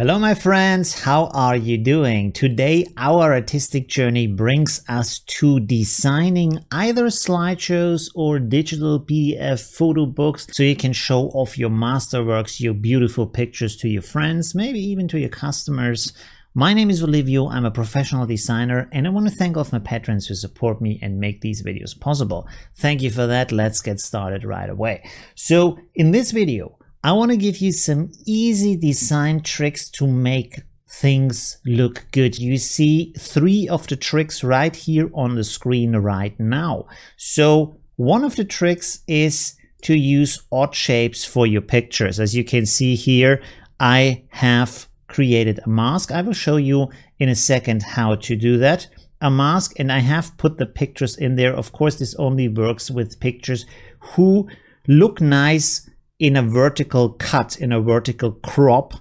Hello my friends, how are you doing? Today our artistic journey brings us to designing either slideshows or digital PDF photo books so you can show off your masterworks, your beautiful pictures to your friends, maybe even to your customers. My name is Olivio, I'm a professional designer and I want to thank all of my patrons who support me and make these videos possible. Thank you for that, let's get started right away. So in this video, I want to give you some easy design tricks to make things look good. You see three of the tricks right here on the screen right now. So one of the tricks is to use odd shapes for your pictures. As you can see here, I have created a mask. I will show you in a second how to do that. A mask and I have put the pictures in there. Of course, this only works with pictures who look nice in a vertical cut, in a vertical crop.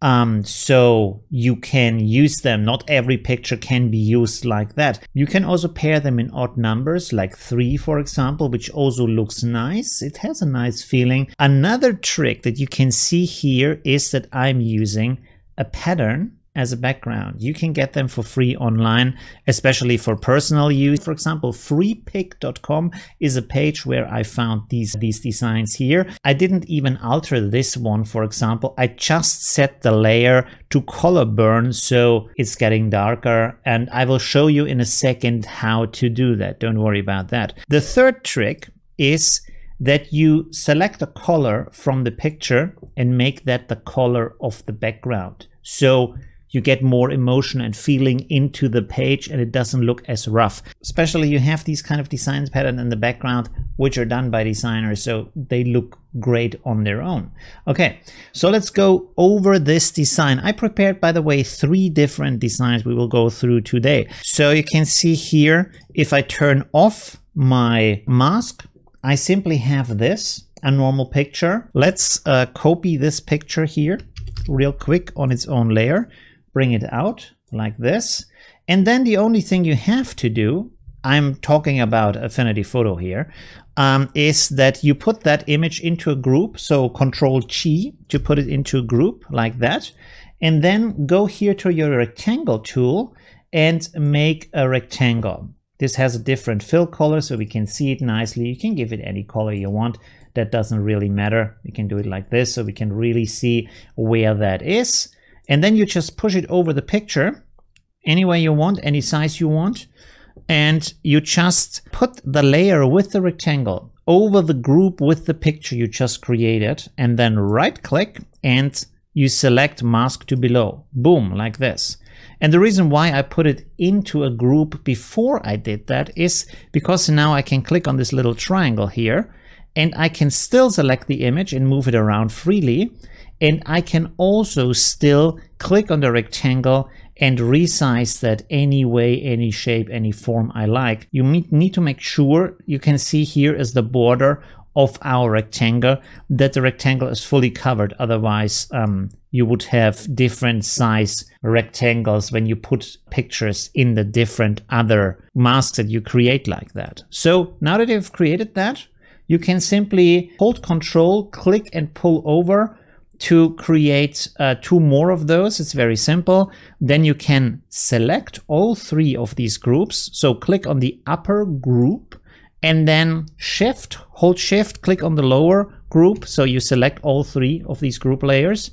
Um, so you can use them. Not every picture can be used like that. You can also pair them in odd numbers, like three, for example, which also looks nice. It has a nice feeling. Another trick that you can see here is that I'm using a pattern as a background. You can get them for free online, especially for personal use. For example, freepik.com is a page where I found these, these designs here. I didn't even alter this one, for example. I just set the layer to color burn so it's getting darker and I will show you in a second how to do that. Don't worry about that. The third trick is that you select a color from the picture and make that the color of the background. So you get more emotion and feeling into the page and it doesn't look as rough. Especially you have these kind of designs pattern in the background which are done by designers so they look great on their own. Okay, so let's go over this design. I prepared by the way three different designs we will go through today. So you can see here if I turn off my mask I simply have this a normal picture. Let's uh, copy this picture here real quick on its own layer bring it out like this. And then the only thing you have to do, I'm talking about Affinity Photo here, um, is that you put that image into a group. So Control G to put it into a group like that. And then go here to your rectangle tool and make a rectangle. This has a different fill color so we can see it nicely. You can give it any color you want. That doesn't really matter. We can do it like this so we can really see where that is. And then you just push it over the picture any way you want, any size you want. And you just put the layer with the rectangle over the group with the picture you just created. And then right click and you select mask to below. Boom, like this. And the reason why I put it into a group before I did that is because now I can click on this little triangle here and I can still select the image and move it around freely. And I can also still click on the rectangle and resize that any way, any shape, any form I like. You need to make sure you can see here is the border of our rectangle that the rectangle is fully covered. Otherwise, um, you would have different size rectangles when you put pictures in the different other masks that you create like that. So now that you've created that, you can simply hold control, click and pull over to create uh, two more of those. It's very simple. Then you can select all three of these groups. So click on the upper group and then shift, hold shift, click on the lower group. So you select all three of these group layers.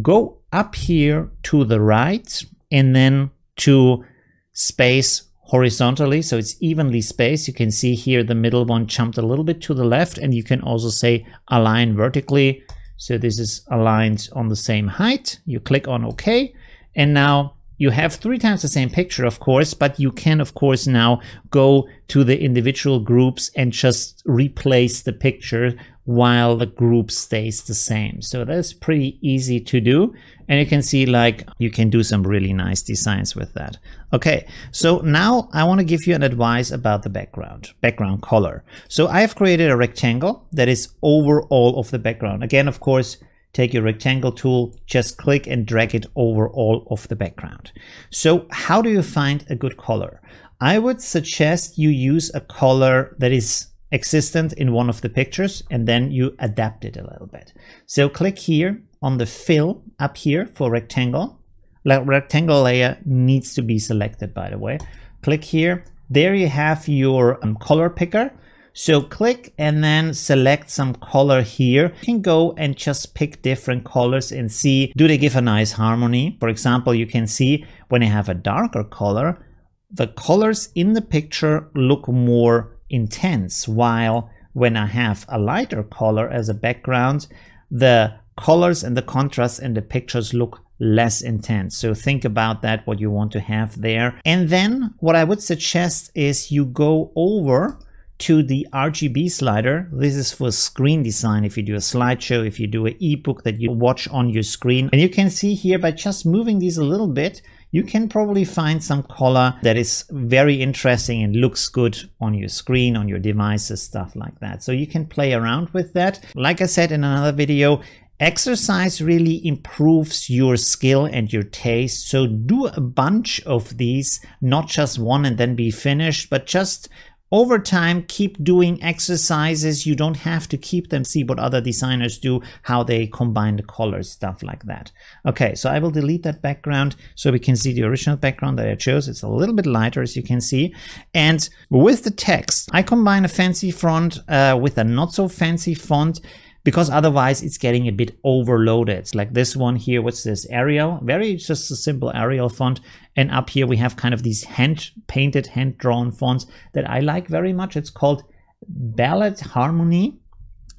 Go up here to the right and then to space horizontally so it's evenly spaced you can see here the middle one jumped a little bit to the left and you can also say align vertically so this is aligned on the same height. You click on OK. And now you have three times the same picture, of course, but you can, of course, now go to the individual groups and just replace the picture while the group stays the same. So that's pretty easy to do. And you can see like you can do some really nice designs with that. Okay, so now I want to give you an advice about the background, background color. So I have created a rectangle that is over all of the background. Again, of course, take your rectangle tool, just click and drag it over all of the background. So how do you find a good color? I would suggest you use a color that is existent in one of the pictures and then you adapt it a little bit. So click here on the fill up here for rectangle. The rectangle layer needs to be selected, by the way. Click here. There you have your um, color picker. So click and then select some color here. You can go and just pick different colors and see, do they give a nice harmony? For example, you can see when I have a darker color, the colors in the picture look more intense, while when I have a lighter color as a background, the colors and the contrast in the pictures look less intense. So think about that, what you want to have there. And then what I would suggest is you go over to the RGB slider. This is for screen design. If you do a slideshow, if you do an ebook that you watch on your screen. And you can see here by just moving these a little bit, you can probably find some color that is very interesting and looks good on your screen, on your devices, stuff like that. So you can play around with that. Like I said in another video, Exercise really improves your skill and your taste. So do a bunch of these, not just one and then be finished, but just over time, keep doing exercises. You don't have to keep them. See what other designers do, how they combine the colors, stuff like that. Okay, so I will delete that background so we can see the original background that I chose. It's a little bit lighter, as you can see. And with the text, I combine a fancy font uh, with a not so fancy font because otherwise it's getting a bit overloaded. Like this one here, what's this? Arial, very just a simple Arial font. And up here we have kind of these hand painted, hand drawn fonts that I like very much. It's called Ballad Harmony.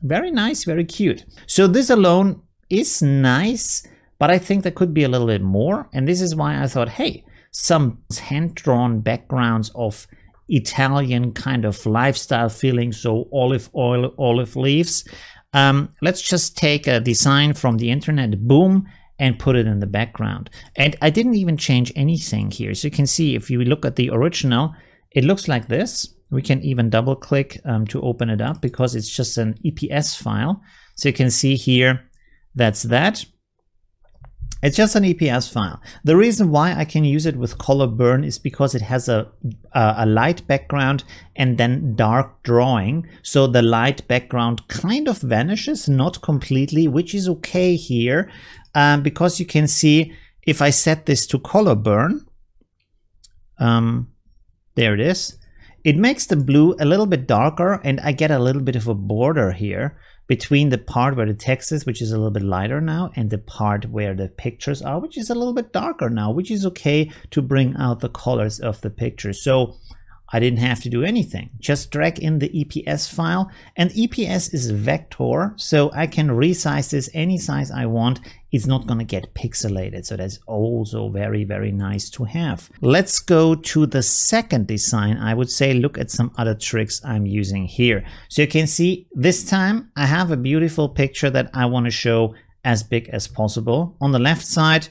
Very nice, very cute. So this alone is nice, but I think there could be a little bit more. And this is why I thought, hey, some hand drawn backgrounds of Italian kind of lifestyle feeling, so olive oil, olive leaves. Um, let's just take a design from the internet, boom, and put it in the background. And I didn't even change anything here. So you can see if you look at the original, it looks like this. We can even double click um, to open it up because it's just an EPS file. So you can see here, that's that. It's just an EPS file. The reason why I can use it with color burn is because it has a, a, a, light background and then dark drawing. So the light background kind of vanishes, not completely, which is okay here um, because you can see if I set this to color burn, um, there it is. It makes the blue a little bit darker and I get a little bit of a border here between the part where the text is, which is a little bit lighter now, and the part where the pictures are, which is a little bit darker now, which is okay to bring out the colors of the picture. So I didn't have to do anything. Just drag in the EPS file and EPS is vector. So I can resize this any size I want. It's not going to get pixelated. So that's also very, very nice to have. Let's go to the second design. I would say look at some other tricks I'm using here. So you can see this time I have a beautiful picture that I want to show as big as possible. On the left side,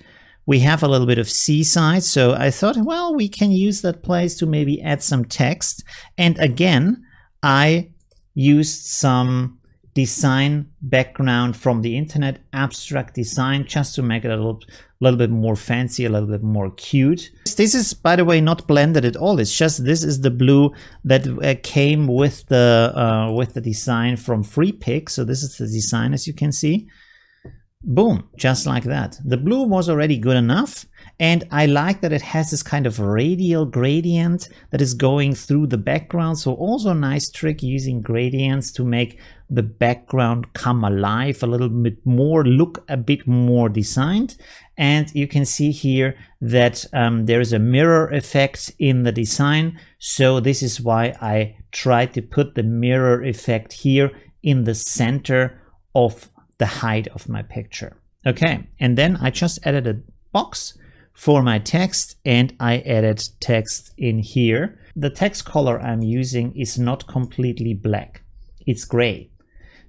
we have a little bit of seaside, so I thought, well, we can use that place to maybe add some text. And again, I used some design background from the internet, abstract design, just to make it a little, little bit more fancy, a little bit more cute. This is, by the way, not blended at all. It's just this is the blue that uh, came with the uh, with the design from Freepik. So this is the design, as you can see. Boom, just like that. The blue was already good enough. And I like that it has this kind of radial gradient that is going through the background. So also a nice trick using gradients to make the background come alive a little bit more, look a bit more designed. And you can see here that um, there is a mirror effect in the design. So this is why I tried to put the mirror effect here in the center of the height of my picture. Okay, and then I just added a box for my text and I added text in here. The text color I'm using is not completely black, it's gray.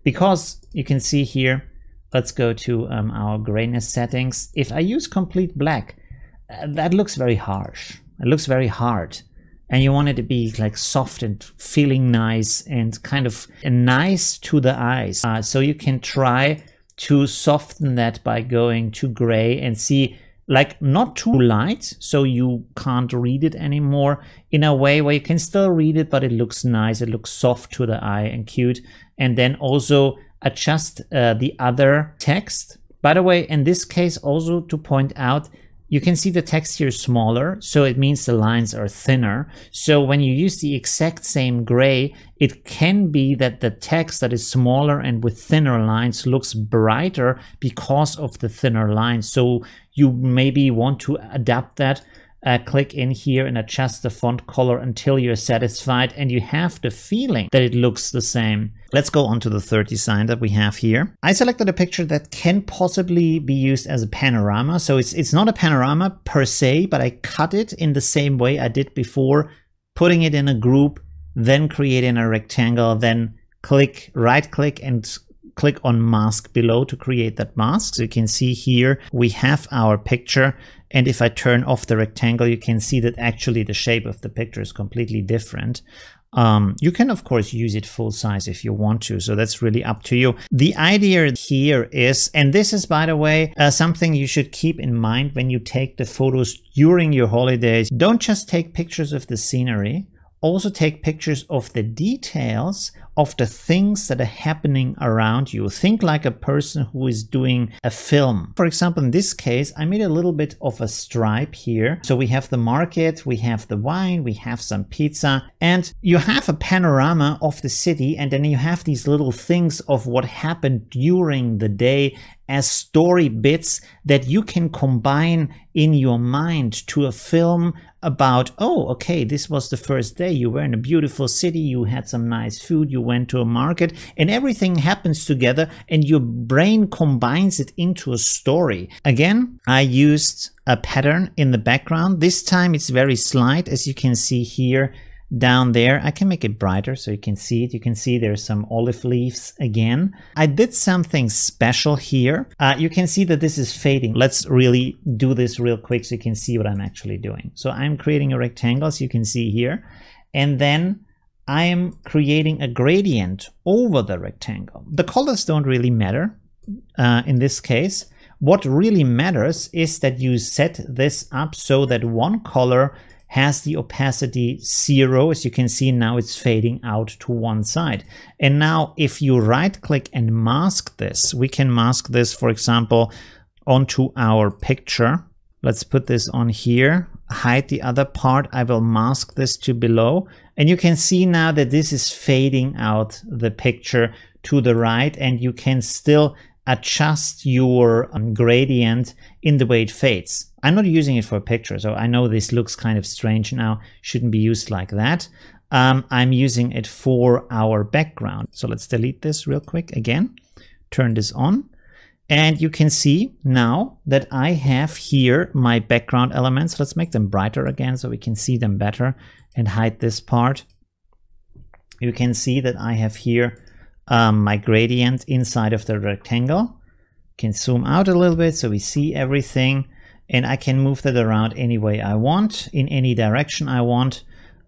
Because you can see here, let's go to um, our grayness settings. If I use complete black, uh, that looks very harsh. It looks very hard and you want it to be like soft and feeling nice and kind of nice to the eyes. Uh, so you can try to soften that by going to gray and see like not too light so you can't read it anymore in a way where you can still read it but it looks nice it looks soft to the eye and cute and then also adjust uh, the other text By the way, in this case, also to point out, you can see the text here smaller, so it means the lines are thinner. So when you use the exact same gray, it can be that the text that is smaller and with thinner lines looks brighter because of the thinner lines. So you maybe want to adapt that uh, click in here and adjust the font color until you're satisfied and you have the feeling that it looks the same. Let's go on to the third design that we have here. I selected a picture that can possibly be used as a panorama. So it's, it's not a panorama per se, but I cut it in the same way I did before, putting it in a group, then creating a rectangle, then click, right click and click on mask below to create that mask. So you can see here we have our picture and if I turn off the rectangle, you can see that actually the shape of the picture is completely different. Um, you can, of course, use it full size if you want to. So that's really up to you. The idea here is, and this is, by the way, uh, something you should keep in mind when you take the photos during your holidays. Don't just take pictures of the scenery also take pictures of the details of the things that are happening around you. Think like a person who is doing a film. For example, in this case, I made a little bit of a stripe here. So we have the market, we have the wine, we have some pizza, and you have a panorama of the city, and then you have these little things of what happened during the day as story bits that you can combine in your mind to a film about, oh, okay, this was the first day. You were in a beautiful city, you had some nice food, you went to a market, and everything happens together, and your brain combines it into a story. Again, I used a pattern in the background. This time it's very slight, as you can see here down there. I can make it brighter so you can see it. You can see there's some olive leaves again. I did something special here. Uh, you can see that this is fading. Let's really do this real quick so you can see what I'm actually doing. So I'm creating a rectangle, as you can see here. And then I am creating a gradient over the rectangle. The colors don't really matter uh, in this case. What really matters is that you set this up so that one color has the opacity zero. As you can see now it's fading out to one side. And now if you right click and mask this, we can mask this, for example, onto our picture. Let's put this on here, hide the other part. I will mask this to below. And you can see now that this is fading out the picture to the right and you can still adjust your um, gradient in the way it fades. I'm not using it for a picture, so I know this looks kind of strange now, shouldn't be used like that. Um, I'm using it for our background. So let's delete this real quick again, turn this on. And you can see now that I have here my background elements. Let's make them brighter again so we can see them better and hide this part. You can see that I have here um, my gradient inside of the rectangle. Can zoom out a little bit so we see everything and I can move that around any way I want in any direction I want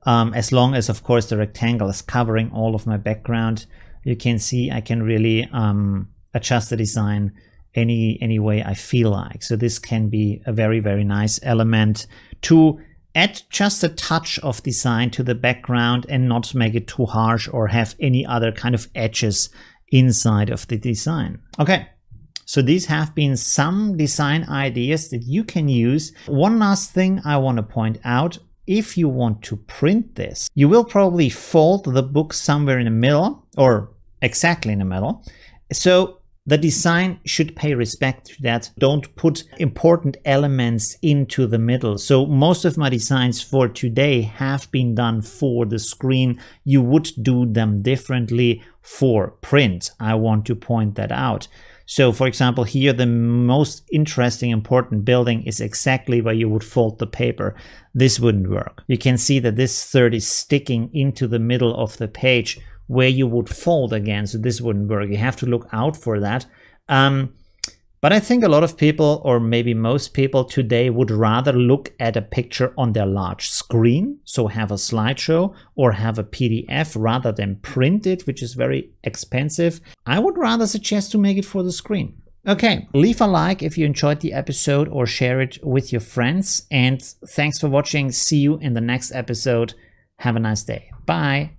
um, as long as of course the rectangle is covering all of my background you can see I can really um, adjust the design any any way I feel like so this can be a very very nice element to add just a touch of design to the background and not make it too harsh or have any other kind of edges inside of the design. Okay, so these have been some design ideas that you can use. One last thing I want to point out. If you want to print this, you will probably fold the book somewhere in the middle or exactly in the middle. So the design should pay respect to that. Don't put important elements into the middle. So most of my designs for today have been done for the screen. You would do them differently for print. I want to point that out. So for example, here the most interesting important building is exactly where you would fold the paper. This wouldn't work. You can see that this third is sticking into the middle of the page where you would fold again. So this wouldn't work. You have to look out for that. Um, but I think a lot of people, or maybe most people today, would rather look at a picture on their large screen, so have a slideshow or have a PDF rather than print it, which is very expensive. I would rather suggest to make it for the screen. Okay, leave a like if you enjoyed the episode or share it with your friends. And thanks for watching. See you in the next episode. Have a nice day. Bye.